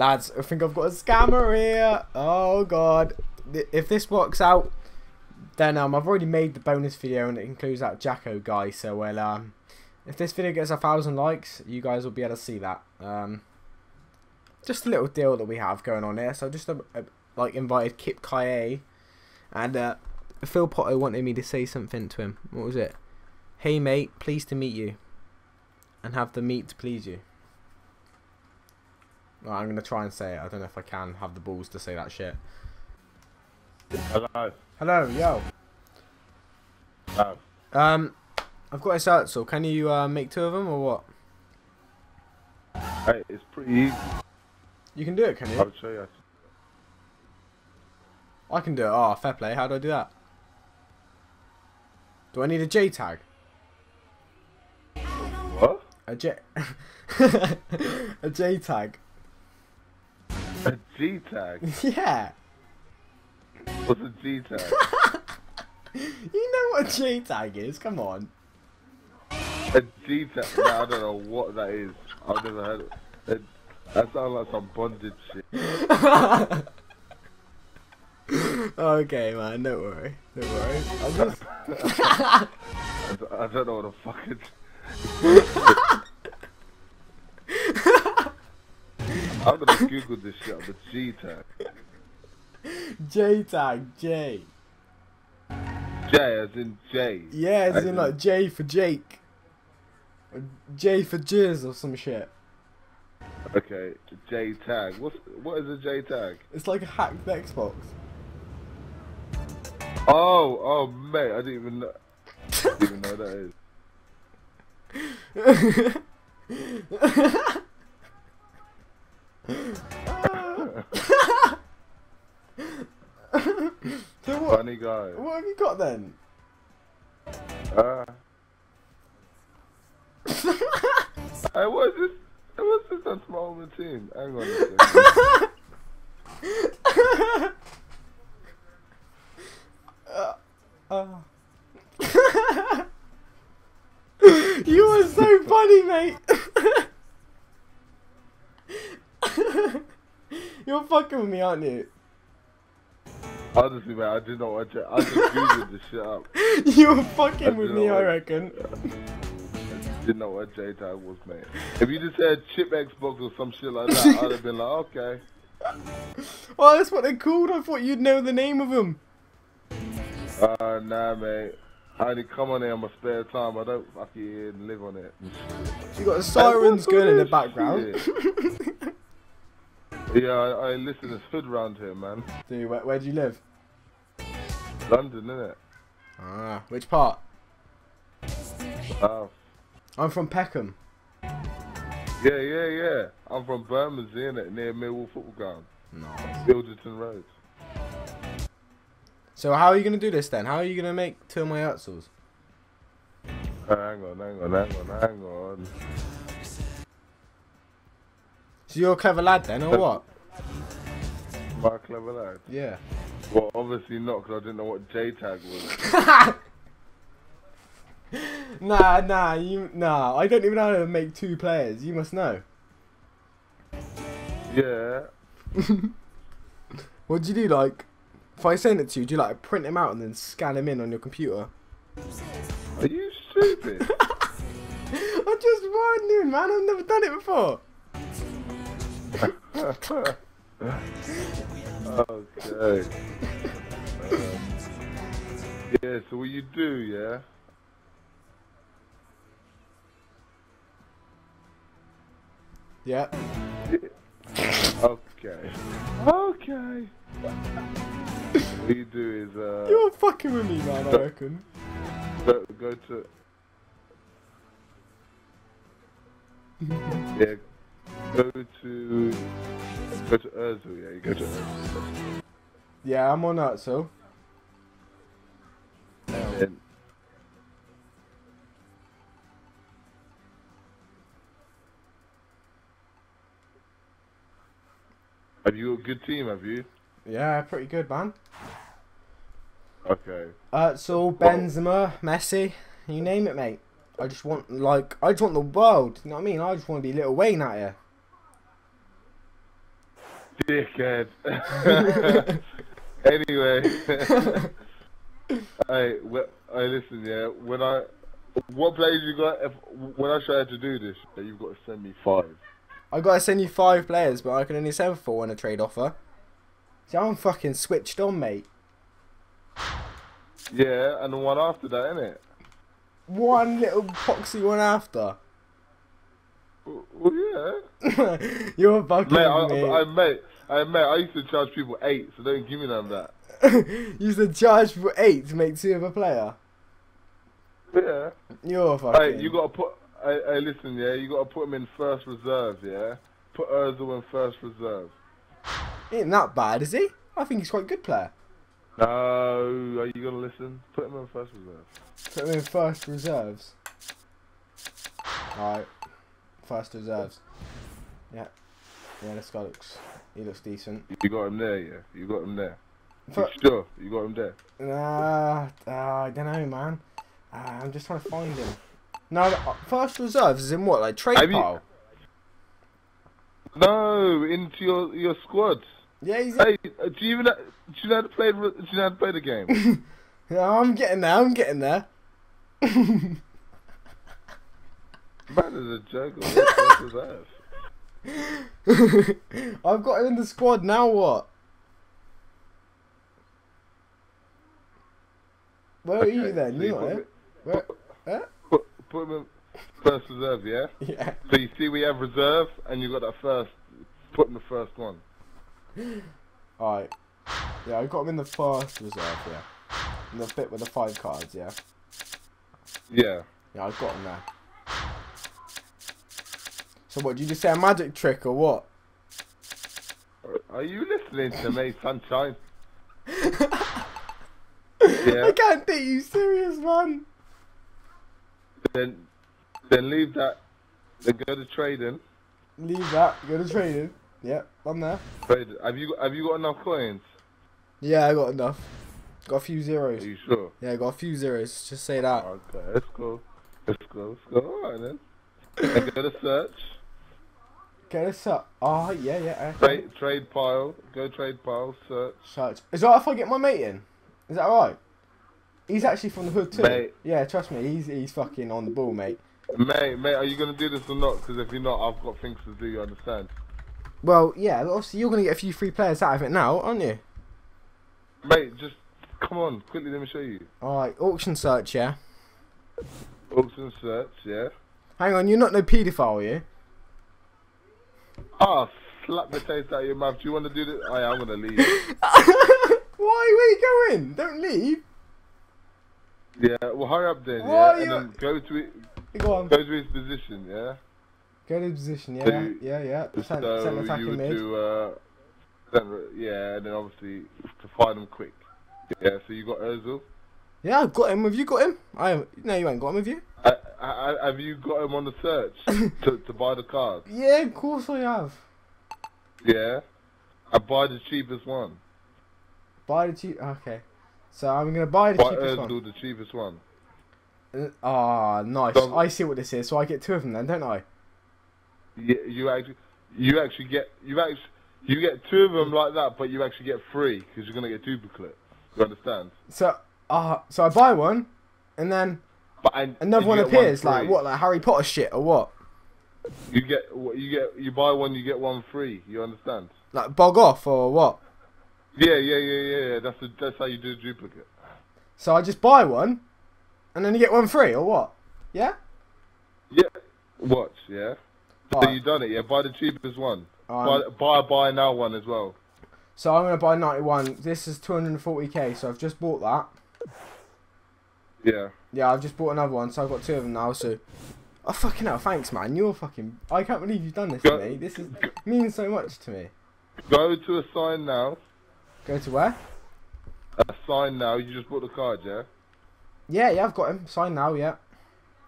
Lads, I think I've got a scammer here. Oh god. If this works out, then um, I've already made the bonus video and it includes that Jacko guy. So well, um, if this video gets a thousand likes, you guys will be able to see that. Um, just a little deal that we have going on here. So just uh, uh, like invited Kip Kaye and uh, Phil Potter wanted me to say something to him. What was it? Hey mate, pleased to meet you, and have the meat to please you. I'm gonna try and say it. I don't know if I can have the balls to say that shit. Hello. Hello, yo. Oh. Um, I've got a so Can you uh, make two of them or what? Hey, it's pretty easy. You can do it, can you? I'll show you. I can do it. Oh, fair play. How do I do that? Do I need a J tag? What? A J. a J tag. A G tag? Yeah. What's a G tag? You know what a G tag is? Come on. a G tag? No, I don't know what that is. I've never heard of it. That sounds like some bondage shit. okay, man. Don't worry. Don't worry. I'm just. I don't- I don't know what the fuck it I'm gonna Google this shit on the G tag. J tag. J. J as in J. Yeah, as in like J for Jake. Or J for Jizz or some shit. Okay, J tag. What's what is a J tag? It's like a hacked Xbox. Oh, oh mate, I didn't even know. I didn't even know what that is. so what? What have you got then? Uh, hey, what is this? Hey, What's this on my own team? Hang on a second. Uh. you are so funny, mate. You're fucking with me, aren't you? Honestly, man, I didn't know what J- I just googled this shit up. You're fucking with me. I reckon. Didn't know what J tag was, man. If you just said chip Xbox or some shit like that, I'd have been like, okay. Well, that's what they're called. I thought you'd know the name of them. Uh, nah, mate. I only come on here on my spare time. I don't fucking live on it. You got sirens going in the background. Yeah, I, I listen to hood round here, man. Dude, where, where do you live? London, innit? Ah, which part? Uh, I'm from Peckham. yeah, yeah, yeah. I'm from Bermondsey, innit? Near Millwall Football Ground. Nice. Ilderton Road. So how are you gonna do this then? How are you gonna make two of my Herzls? Uh, hang on, hang on, hang on, hang on. So you're a clever lad then, or what? My clever lad. Yeah. Well, obviously not, because I didn't know what J tag was. Nah, nah, you, nah. I don't even know how to make two players. You must know. Yeah. What do you do? Like, if I send it to you, do you like print them out and then scan them in on your computer? Are you stupid? I'm just wondering, man. I've never done it before. Okay. Um, yeah, so what you do, yeah? Yeah. Okay. Okay. what you do is, uh, You're fucking with me, man. I reckon. go, go to. yeah, go to. Go to Özil, yeah, you go to Özil. Yeah, I'm on that. So. And Have you got a good team, have you? Yeah, pretty good, man. Okay. Özil, Benzema, Messi, you name it, mate. I just want like I just want the world. You know what I mean? I just want to be Little Wayne out here. Dickhead. anyway, hey, wh- hey, listen, yeah. When I, what players you got? If, when I how to do this, you've got to send me five. I gotta send you five players, but I can only send four in a trade offer. See, I'm fucking switched on, mate. Yeah, and the one after that, innit? One little poxy one after. Well, yeah. You're bugging Mate, I, me. I, I, mate, I, mate, I used to charge people eight, so don't give me none of that. you used to charge for eight to make two of a player. Yeah. You're fucking. Hey, you gotta put. Hey, hey, listen, yeah. You gotta put him in first reserve, yeah. Put Özil in first reserve. He ain't that bad, is he? I think he's quite a good player. No, are you gonna listen? Put him in first reserve. Put him in first reserves. Alright. First reserves. Yeah. Yeah, this guy looks. He looks decent. You got him there, yeah. You got him there. You sure? You got him there. Nah, uh, I don't know, man. Uh, I'm just trying to find him. No, uh, first reserves is in what, like trade Have you- pile? No, into your your squad. Yeah, he's. In- Hey, uh, do you even know, do you know how to play? the- Do you know how to play the game? Yeah, I'm getting there. I'm getting there. Man is a joke. I've got him in the squad. Now what? Where are you then? so You not here? Where? Huh? Put, put him in first reserve, yeah. Yeah. So you see, we have reserve, and you got that first. Put in the first one. Alright. Yeah, I got him in the first reserve. Yeah. In the bit with the five cards. Yeah. Yeah. Yeah, I've got him there. So what? Did you just say a magic trick or what? Are you listening to me, sunshine? I can't take you serious, man. Then, then leave that. Then go to trading. Leave that. Go to trading. Yep, I'm there. Trade. Have you have you got enough coins? Yeah, I got enough. Got a few zeros. Are you sure? Yeah, I got a few zeros. Just say that. Okay, let's go. Let's go. Let's go. All right then. And go to search. Get us up. Oh, yeah, yeah. Okay. Trade trade pile. Go trade pile. Search. Search. Is that if I get my mate in? Is that alright? He's actually from the hood too. Mate. Yeah, trust me, he's he's fucking on the ball, mate. Mate, mate, are you gonna do this or not? Because if you're not, I've got things to do. You understand? Well, yeah, obviously you're gonna get a few free players out of it now, aren't you? Mate, just come on, quickly. Let me show you. Alright, auction search, yeah. Auction search. Yeah. Hang on, you're not no paedophile, are you? Ah, slap the taste out of your mouth. Do you want to do this? Oh, yeah, I'm gonna leave. Why? Where you going? Don't leave. Yeah, well, hurry up then. Why Yeah, are and then go to it. Go on. Go to his position. Yeah. Go to his position, So yeah, you- yeah, yeah. Cent- so centre you attacking would mid. do, uh, yeah, and then obviously to find him quick. Yeah, so you got Özil. Yeah, I've got him. Have you got him? I no, you ain't got him, have you? Uh, uh, have you got him on the search to, to buy the card? Yeah, of course I have. Yeah. I buy the cheapest one. Buy the cheap. Okay, so I'm gonna buy the Buy cheapest one. the cheapest one. Ah, nice. So- I see what this is. So I get two of them then, don't I? Yeah, you actually, you actually get, you actually, you get two of them like that, but you actually get three because you're gonna get duplicate. You understand? So ah, so I buy one, and then But and, another one appears. free. like what? Like Harry Potter shit or what? You get, you get, you buy one, you get one free. You understand? Like bog off or what? Yeah, yeah, yeah, yeah. yeah. That's the, that's how you do duplicate. So I just buy one, and then you get one free or what? Yeah. Yeah. Watch, yeah. So Alright. you done it, yeah. Buy the cheapest one. Alright. buy, buy, buy now one as well. So I'm gonna buy 91. This is 240k. So I've just bought that. Yeah. Yeah, I've just bought another one. So I've got two of them now. So. Oh fucking hell! Thanks, man. You're fucking. I can't believe you've done this Go- to me. This is means so much to me. Go to a sign now. Go to where? A sign now. You just bought the card, yeah. Yeah, yeah, I've got him. Sign now. Yeah.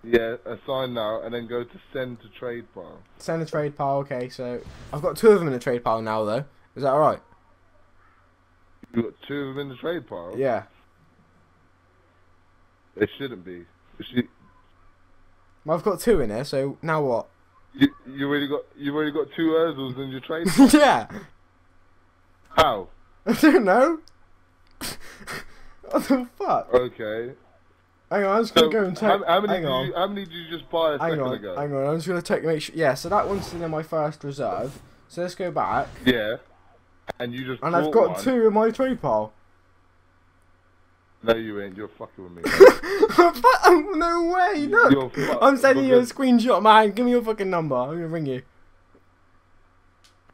Yeah, a sign now, and then go to send to trade pile. Send a trade pile. Okay, so I've got two of them in the trade pile now, though. Is that alright? You got two of them in the trade pile. Yeah. It shouldn't be. It should, Well, I've got two in here. So now what? you you already got you already got two Özils in your train. yeah. How? I don't know. what the fuck? Okay. Hang on, I'm just gonna go and check. how, how many hang on. you how many did you just buy a hang second on, ago? hang on. I'm just gonna check make sure. Yeah, so that one's in my first reserve. So let's go back, Yeah. And you just and I've got one. two in my trade pile. No, you ain't. You're fucking with me. Fuck, no way! Look, fu- I'm sending you a screenshot, man. Give me your fucking number. I'm gonna ring you.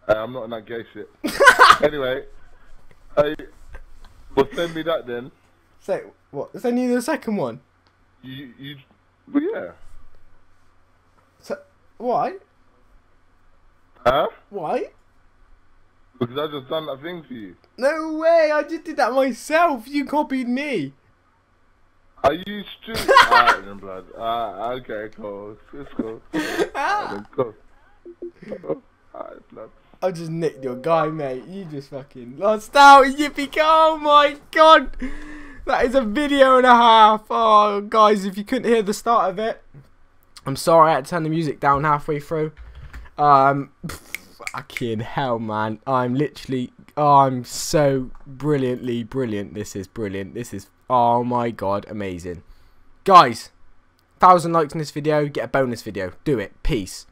Uh, I'm not in that gay shit. anyway, hey, well, send me that then. Say what? Send you the second one. You, you, well, yeah. So, why? Huh? Why? Because I just done that thing for you. No way! I just did that myself. You copied me. Are you stupid? Alright then, blood. Ah, okay, cool. It's cool. Alright cool. Alright, blood. I just nicked your guy, mate. You just fucking lost out. Yippee! Oh my god! That is a video and a half. Oh, guys, if you couldn't hear the start of it, I'm sorry. I had to turn the music down halfway through. Um, fucking hell, man. I'm literally. Oh, I'm so brilliantly brilliant. This is brilliant. This is. Oh my god, amazing. Guys, thousand likes in this video, get a bonus video. Do it. Peace.